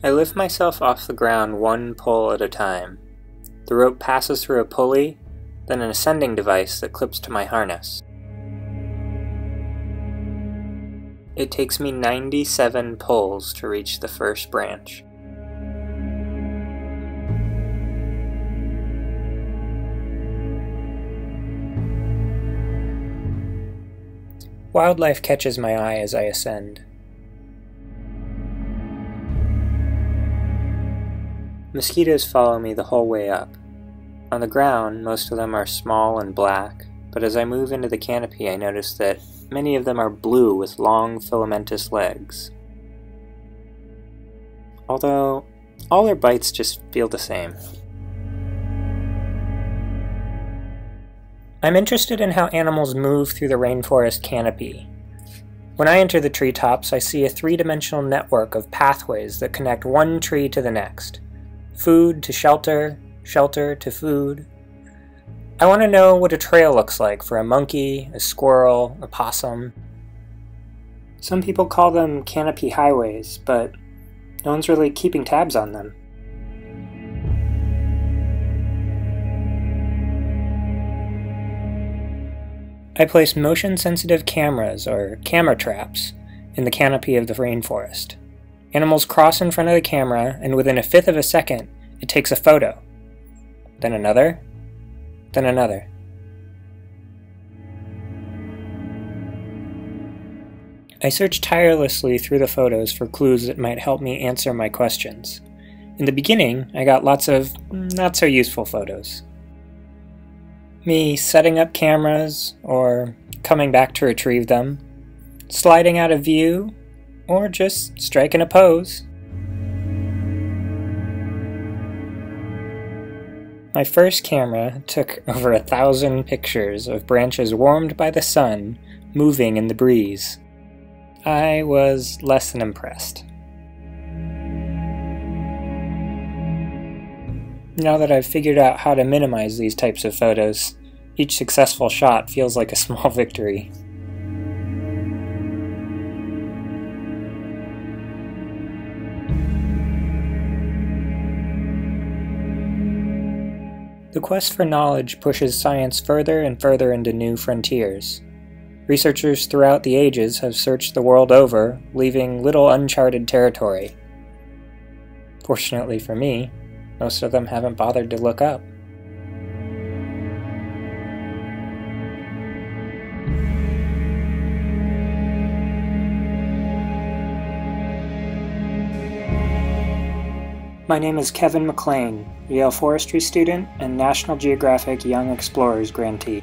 I lift myself off the ground one pull at a time. The rope passes through a pulley, then an ascending device that clips to my harness. It takes me 97 pulls to reach the first branch. Wildlife catches my eye as I ascend. Mosquitoes follow me the whole way up. On the ground, most of them are small and black, but as I move into the canopy I notice that many of them are blue with long filamentous legs. Although, all their bites just feel the same. I'm interested in how animals move through the rainforest canopy. When I enter the treetops, I see a three-dimensional network of pathways that connect one tree to the next food to shelter, shelter to food. I want to know what a trail looks like for a monkey, a squirrel, a possum. Some people call them canopy highways, but no one's really keeping tabs on them. I place motion sensitive cameras, or camera traps, in the canopy of the rainforest. Animals cross in front of the camera, and within a fifth of a second, it takes a photo. Then another. Then another. I searched tirelessly through the photos for clues that might help me answer my questions. In the beginning, I got lots of not so useful photos. Me setting up cameras, or coming back to retrieve them, sliding out of view, or just striking a pose. My first camera took over a thousand pictures of branches warmed by the sun moving in the breeze. I was less than impressed. Now that I've figured out how to minimize these types of photos, each successful shot feels like a small victory. The quest for knowledge pushes science further and further into new frontiers. Researchers throughout the ages have searched the world over, leaving little uncharted territory. Fortunately for me, most of them haven't bothered to look up. My name is Kevin McLean, Yale Forestry student and National Geographic Young Explorers grantee.